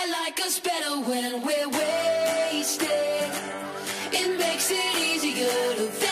I like us better when we're wasted. It makes it easier to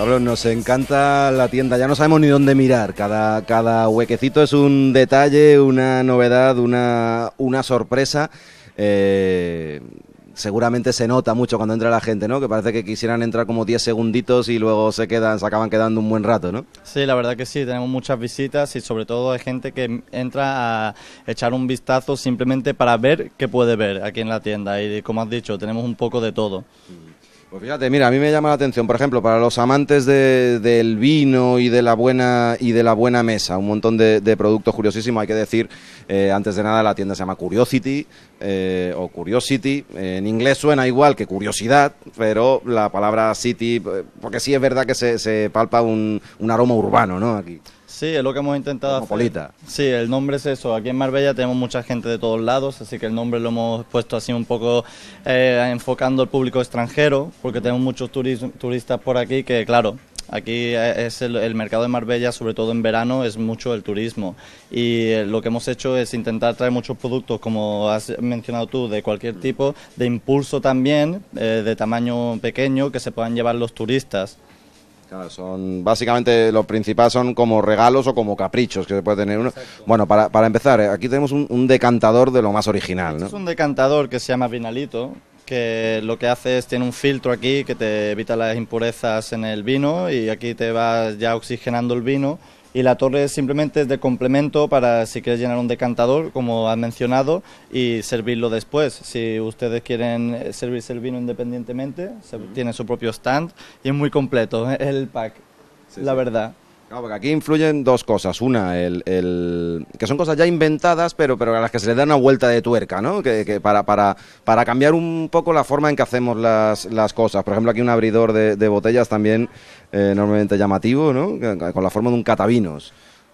Nos encanta la tienda, ya no sabemos ni dónde mirar. Cada, cada huequecito es un detalle, una novedad, una, una sorpresa. Eh, seguramente se nota mucho cuando entra la gente, ¿no? Que parece que quisieran entrar como 10 segunditos y luego se quedan, se acaban quedando un buen rato, ¿no? Sí, la verdad que sí, tenemos muchas visitas y sobre todo hay gente que entra a echar un vistazo simplemente para ver qué puede ver aquí en la tienda y como has dicho, tenemos un poco de todo. Pues fíjate, mira, a mí me llama la atención, por ejemplo, para los amantes de- del vino y de la buena y de la buena mesa, un montón de, productos curiosísimos. Hay que decir, eh, antes de nada, la tienda se llama Curiosity eh, o Curiosity. Eh, en inglés suena igual que curiosidad, pero la palabra city, porque sí es verdad que se, se palpa un, un aroma urbano, ¿no? Aquí. Sí, es lo que hemos intentado Cosmopolita. hacer. Sí, el nombre es eso. Aquí en Marbella tenemos mucha gente de todos lados, así que el nombre lo hemos puesto así un poco eh, enfocando al público extranjero, porque tenemos muchos turis- turistas por aquí que, claro, aquí eh, es el, el mercado de Marbella, sobre todo en verano, es mucho el turismo. Y eh, lo que hemos hecho es intentar traer muchos productos, como has mencionado tú, de cualquier tipo, de impulso también, eh, de tamaño pequeño, que se puedan llevar los turistas. Claro, son básicamente lo principal son como regalos o como caprichos que se puede tener uno. Bueno, para, para empezar, eh, aquí tenemos un, un decantador de lo más original, ¿no? Es un decantador que se llama Vinalito, que lo que hace es tiene un filtro aquí que te evita las impurezas en el vino y aquí te va ya oxigenando el vino. Y la torre simplemente es de complemento para si quieres llenar un decantador, como has mencionado, y servirlo después. Si ustedes quieren eh, servirse el vino independientemente, se- tiene su propio stand y es muy completo el pack, la verdad. Claro, porque aquí influyen dos cosas. Una, el, el- que son cosas ya inventadas, pero, pero a las que se le da una vuelta de tuerca, ¿no? Que, que para, para, para cambiar un poco la forma en que hacemos las, las cosas. Por ejemplo, aquí un abridor de, de botellas también eh, enormemente llamativo, ¿no? Con la forma de un catavinos.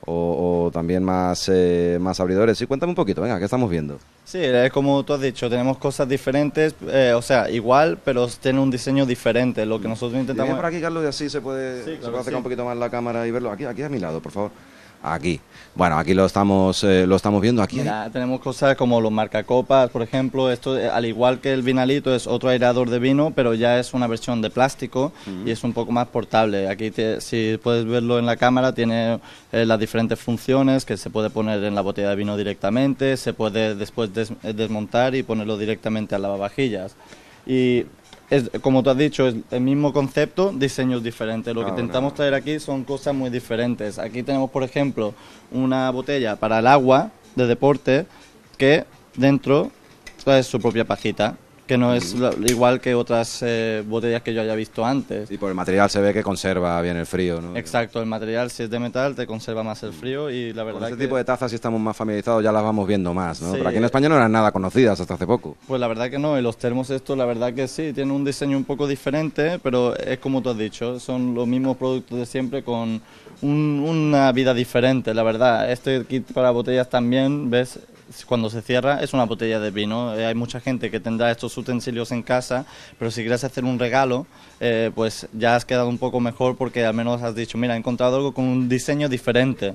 O, o también más, eh, más abridores. Sí, cuéntame un poquito, venga, ¿qué estamos viendo? Sí, es como tú has dicho, tenemos cosas diferentes, eh, o sea, igual, pero tiene un diseño diferente. Lo que nosotros intentamos... por aquí, Carlos, y así se puede, Sí, se puede acercar sí. un poquito más la cámara y verlo. Aquí, aquí a mi lado, por favor. Aquí. Bueno, aquí lo estamos, eh, lo estamos viendo. Aquí Mira, tenemos cosas como los marcacopas, por ejemplo. Esto, eh, al igual que el vinalito, es otro aireador de vino, pero ya es una versión de plástico y es un poco más portable. Aquí, te- si puedes verlo en la cámara, tiene eh, las diferentes funciones que se puede poner en la botella de vino directamente, se puede después des- desmontar y ponerlo directamente al lavavajillas. Y es, como tú has dicho, es el mismo concepto, diseños diferentes. Lo que intentamos traer aquí son cosas muy diferentes. Aquí tenemos, por ejemplo, una botella para el agua de deporte que dentro trae su propia pajita, que no es lo- igual que otras eh, botellas que yo haya visto antes. Y por el material se ve que conserva bien el frío, ¿no? Exacto, el material si es de metal te conserva más el frío y la Con verdad este que... tipo de tazas sí estamos más familiarizados, ya las vamos viendo más, ¿no? Sí. Pero aquí en España no eran nada conocidas hasta hace poco. Pues la verdad que no, y los termos estos la verdad que sí, tienen un diseño un poco diferente, pero es como tú has dicho, son los mismos productos de siempre con un- una vida diferente, la verdad. Este kit para botellas también, ves, cuando se cierra es una botella de vino. Eh, hay mucha gente que tendrá estos utensilios en casa, pero si quieres hacer un regalo, eh, pues ya has quedado un poco mejor porque al menos has dicho, mira, he encontrado algo con un diseño diferente.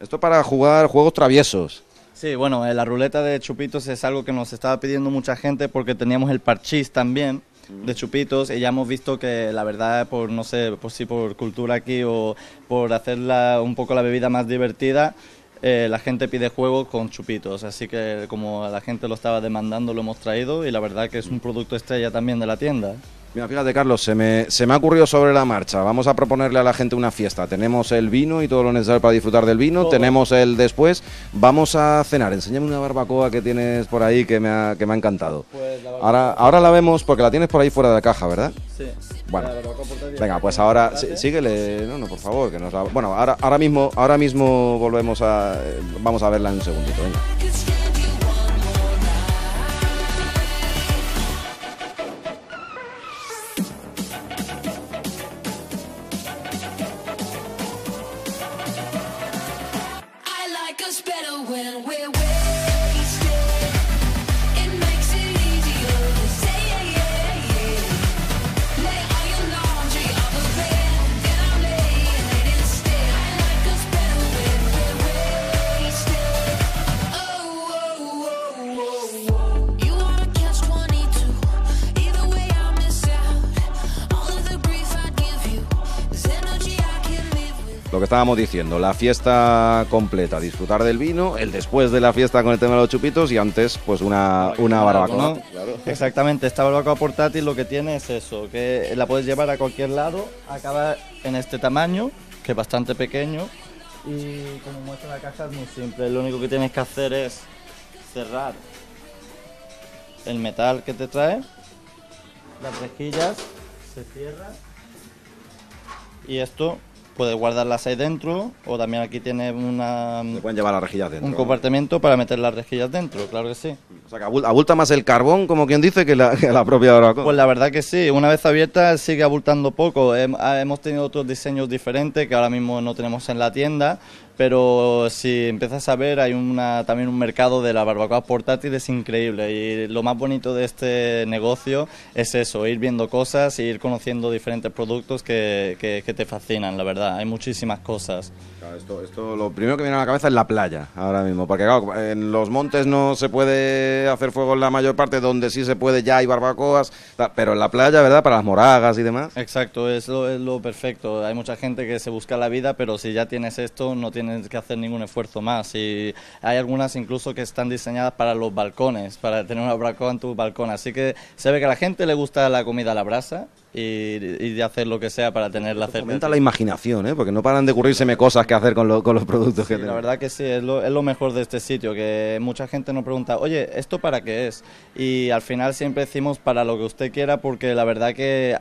Esto para jugar juegos traviesos. Sí, bueno, eh, la ruleta de chupitos es algo que nos estaba pidiendo mucha gente porque teníamos el parchís también de chupitos y ya hemos visto que la verdad por no sé, por si por cultura aquí o por hacerla un poco la bebida más divertida, eh, la gente pide juegos con chupitos, así que como la gente lo estaba demandando lo hemos traído y la verdad que es un producto estrella también de la tienda. Mira, fíjate, Carlos, se me, se me ha ocurrido sobre la marcha. Vamos a proponerle a la gente una fiesta. Tenemos el vino y todo lo necesario para disfrutar del vino. Todo. Tenemos el después. Vamos a cenar. Enséñame una barbacoa que tienes por ahí que me ha, que me ha encantado. Pues la Ahora, ahora la vemos porque la tienes por ahí fuera de caja, ¿verdad? Sí. Bueno. Venga, pues ahora sí- síguele, no, no, por favor, que nos la- bueno, ahora, ahora mismo, ahora mismo volvemos a, eh, vamos a verla en un segundito, venga. Us better. estábamos diciendo, la fiesta completa, disfrutar del vino, el después de la fiesta con el tema de los chupitos y antes pues una, una barbacoa. ¿no? Exactamente, esta barbacoa portátil lo que tiene es eso, que la puedes llevar a cualquier lado, acaba en este tamaño, que es bastante pequeño, y como muestra la caja es muy simple, lo único que tienes que hacer es cerrar el metal que te trae, las rejillas, se cierra y esto puedes guardarlas ahí dentro o también aquí tiene una, Se pueden llevar las rejillas dentro. un compartimento para meter las rejillas dentro, claro que sí. O sea, que abul- abulta más el carbón, como quien dice, que la, que la propia barbacoa. Pues la verdad que sí, una vez abierta sigue abultando poco. Ah, Hemos tenido otros diseños diferentes que ahora mismo no tenemos en la tienda, pero si empiezas a ver hay una, también un mercado de la barbacoa portátil es increíble y lo más bonito de este negocio es eso, ir viendo cosas e ir conociendo diferentes productos que, que- que te fascinan, la verdad. Hay muchísimas cosas. Claro, esto, esto lo primero que viene a la cabeza es la playa, ahora mismo. Porque claro, en los montes no se puede hacer fuego en la mayor parte, donde sí se puede ya hay barbacoas, pero en la playa, ¿verdad? Para las moragas y demás. Exacto, es lo, es lo perfecto. Hay mucha gente que se busca la vida, pero si ya tienes esto, no tienes que hacer ningún esfuerzo más. Y hay algunas incluso que están diseñadas para los balcones, para tener una barbacoa en tu balcón. Así que se ve que a la gente le gusta la comida a la brasa y, y de hacer lo que sea para Fomenta ti. la imaginación, ¿eh? Porque no paran de ocurrírseme cosas que hacer con, lo- con los productos que Sí, la tenemos. verdad que sí, es lo, es lo mejor de este sitio, que mucha gente nos pregunta, oye, ¿esto para qué es? Y al final siempre decimos para lo que usted quiera, porque la verdad que,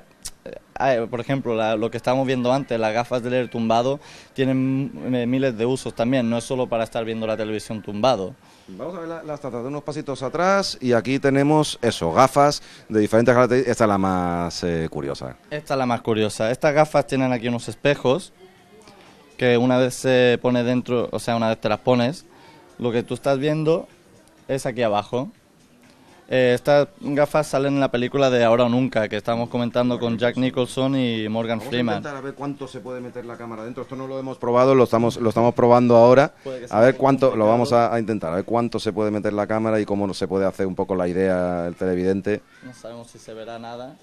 eh, por ejemplo, la- lo que estábamos viendo antes, las gafas de leer tumbado, tienen eh, miles de usos también, no es solo para estar viendo la televisión tumbado. Vamos a ver la- las tazas de unos pasitos atrás y aquí tenemos eso, gafas de diferentes características. Esta es la más eh, curiosa. Esta es la más curiosa. Estas gafas tienen aquí unos espejos que una vez se pone dentro, o sea, una vez te las pones, lo que tú estás viendo es aquí abajo. Eh, estas gafas salen en la película de Ahora o Nunca, que estábamos comentando con Jack Nicholson y Morgan Vamos a Freeman. intentar a ver cuánto se puede meter la cámara dentro. Esto no lo hemos probado, lo estamos, lo estamos probando ahora. A ver cuánto, lo vamos a, a intentar, a ver cuánto se puede meter la cámara y cómo se puede hacer un poco la idea el televidente. No sabemos si se verá nada.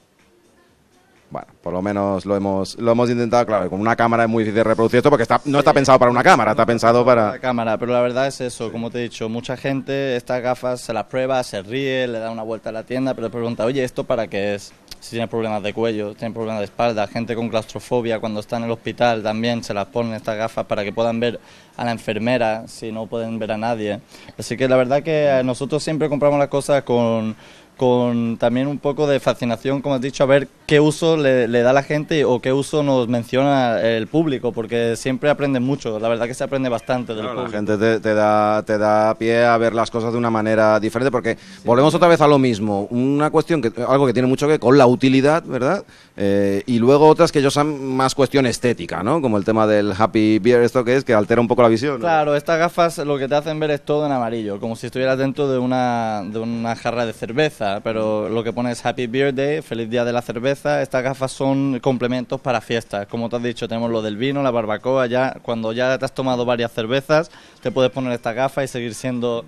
Bueno, por lo menos lo hemos, lo hemos intentado, claro, con una cámara es muy difícil reproducir esto porque está, no está pensado para una cámara, está pensado la para... cámara, pero la verdad es eso, como te he dicho, mucha gente estas gafas se las prueba, se ríe, le da una vuelta a la tienda, pero pregunta, oye, ¿esto para qué es? Si tiene problemas de cuello, tiene problemas de espalda, gente con claustrofobia cuando está en el hospital también se las ponen estas gafas para que puedan ver a la enfermera si no pueden ver a nadie. Así que la verdad que nosotros siempre compramos las cosas con con también un poco de fascinación, como has dicho, a ver qué uso le, le da la gente o qué uso nos menciona el público, porque siempre aprende mucho, la verdad que se aprende bastante del Claro, la gente te, te da, te da pie a ver las cosas de una manera diferente porque volvemos otra vez a lo mismo. Una cuestión, que algo que tiene mucho que ver con la utilidad, ¿verdad? Eh, y luego otras que yo son más cuestión estética, ¿no? Como el tema del Happy Beer, esto que es, que altera un poco la visión. ¿no? Claro, estas gafas lo que te hacen ver es todo en amarillo, como si estuvieras dentro de una, de una jarra de cerveza, pero lo que pone es Happy Beer Day, feliz día de la cerveza. Estas gafas son complementos para fiestas. Como te has dicho, tenemos lo del vino, la barbacoa, ya cuando ya te has tomado varias cervezas, te puedes poner estas gafas y seguir siendo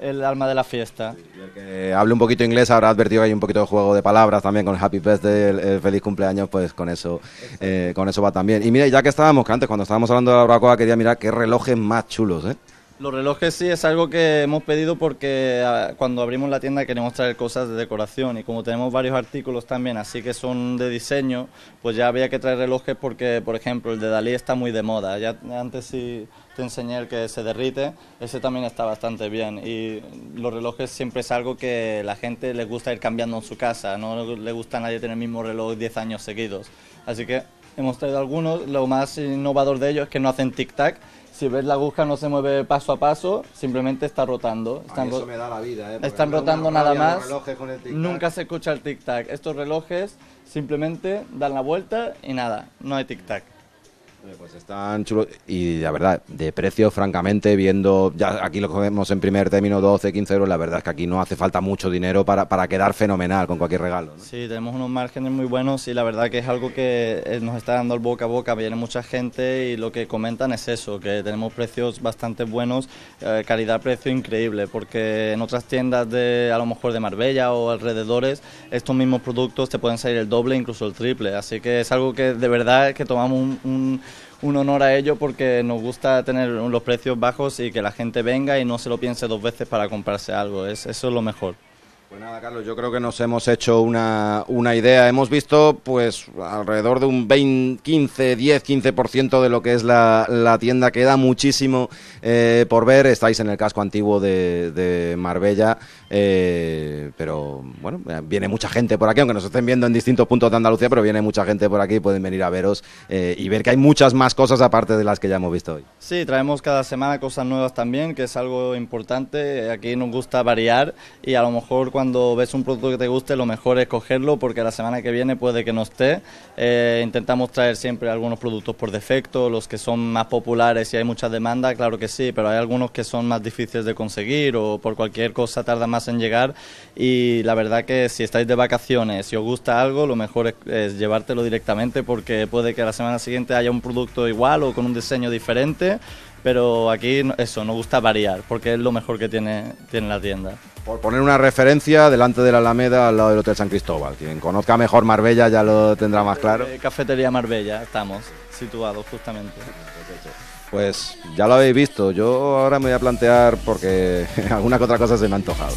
el alma de la fiesta. Y el que hable un poquito inglés habrá advertido que hay un poquito de juego de palabras también con el Happy Birthday, el feliz cumpleaños, pues con eso, eh, con eso va también. Y mira, ya que estábamos, que antes cuando estábamos hablando de la barbacoa quería mirar qué relojes más chulos, ¿eh? Los relojes sí es algo que hemos pedido porque ah, cuando abrimos la tienda queremos traer cosas de decoración y como tenemos varios artículos también así que son de diseño, pues ya había que traer relojes porque, por ejemplo, el de Dalí está muy de moda. Ya antes sí te enseñé el que se derrite, ese también está bastante bien y los relojes siempre es algo que la gente le gusta ir cambiando en su casa, no le gusta a nadie tener el mismo reloj 10 años seguidos. Así que hemos traído algunos, lo más innovador de ellos es que no hacen tic-tac, si ves la aguja no se mueve paso a paso, simplemente está rotando. Están, ro- da la vida, ¿eh? están rotando nada más. Nunca se escucha el tic-tac. Estos relojes simplemente dan la vuelta y nada, no hay tic-tac. Pues están chulos y la verdad, de precio, francamente, viendo, ya aquí lo cogemos en primer término, 12, 15 euros, la verdad es que aquí no hace falta mucho dinero para, para quedar fenomenal con cualquier regalo. Sí, tenemos unos márgenes muy buenos y la verdad que es algo que eh, nos está dando el boca a boca, viene mucha gente y lo que comentan es eso, que tenemos precios bastante buenos, eh, calidad-precio increíble, porque en otras tiendas de a lo mejor de Marbella o alrededores, estos mismos productos te pueden salir el doble, incluso el triple, así que es algo que de verdad que tomamos un, un- un honor a ello porque nos gusta tener los precios bajos y que la gente venga y no se lo piense dos veces para comprarse algo. Es, eso es lo mejor. Pues nada, Carlos, yo creo que nos hemos hecho una, una idea. Hemos visto pues alrededor de un 20, 15, 10, 15% de lo que es la, la tienda. Queda muchísimo eh, por ver. Estáis en el casco antiguo de, de Marbella. Eh, pero bueno, viene mucha gente por aquí, aunque nos estén viendo en distintos puntos de Andalucía, pero viene mucha gente por aquí, pueden venir a veros eh, y ver que hay muchas más cosas aparte de las que ya hemos visto hoy. Sí, traemos cada semana cosas nuevas también, que es algo importante. Aquí nos gusta variar y a lo mejor cuando ves un producto que te guste, lo mejor es cogerlo porque la semana que viene puede que no esté. Eh, intentamos traer siempre algunos productos por defecto, los que son más populares y hay mucha demanda, claro que sí, pero hay algunos que son más difíciles de conseguir o por cualquier cosa tarda más en llegar y la verdad que si estáis de vacaciones, si os gusta algo, lo mejor es, es llevártelo directamente porque puede que la semana siguiente haya un producto igual o con un diseño diferente pero aquí eso, nos gusta variar, porque es lo mejor que tiene, tiene la tienda. Por poner una referencia, delante de la Alameda, al lado del Hotel San Cristóbal. Quien conozca mejor Marbella ya lo tendrá más claro. Eh, Cafetería Marbella, estamos situados justamente. Pues ya lo habéis visto, yo ahora me voy a plantear porque alguna que otra cosa se me ha antojado.